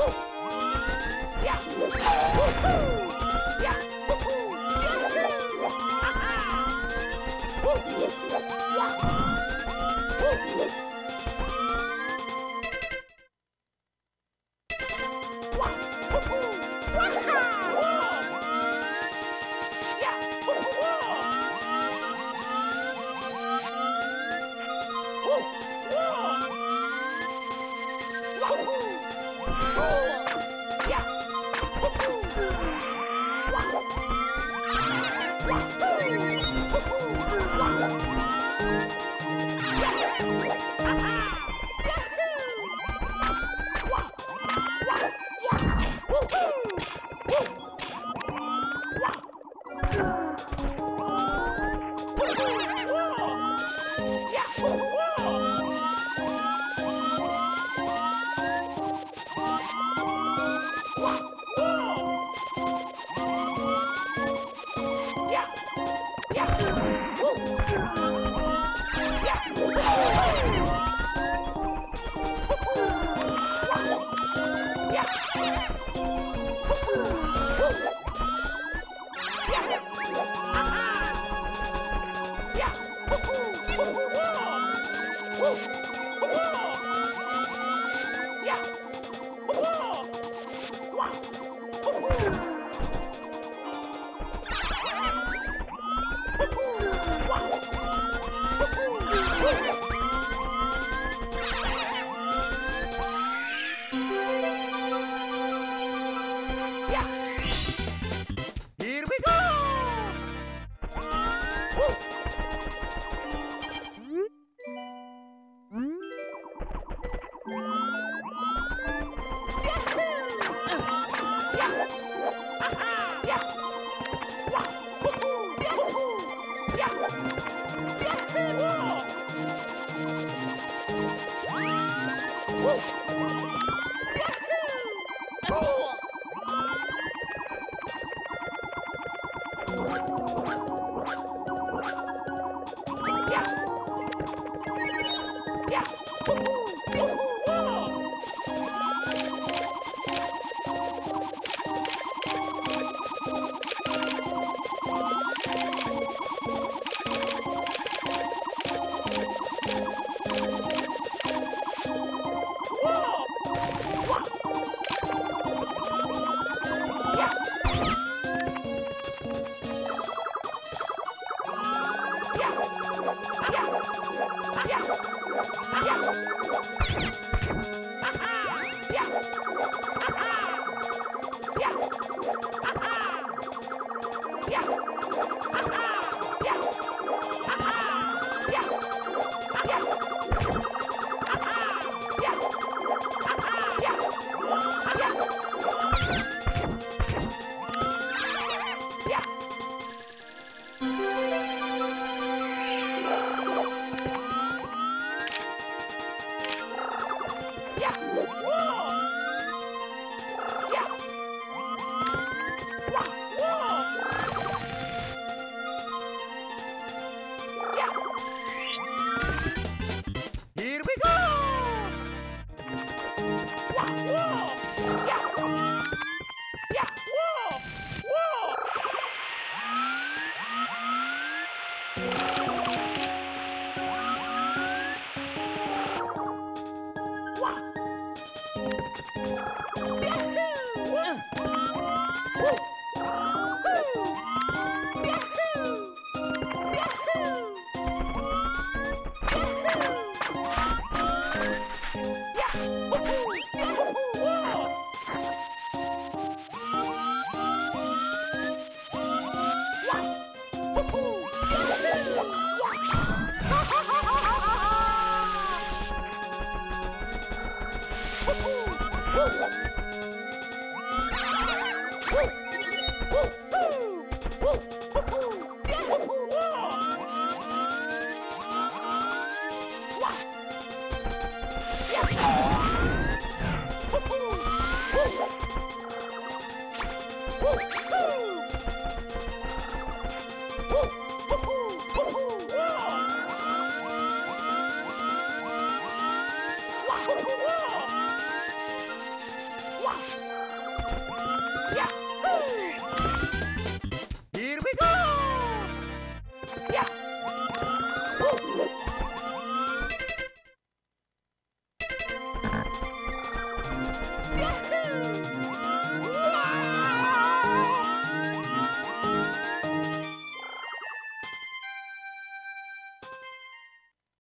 Woo! Yeah! Woohoo! Yeah! Yeah. Woo! Woo! Yes!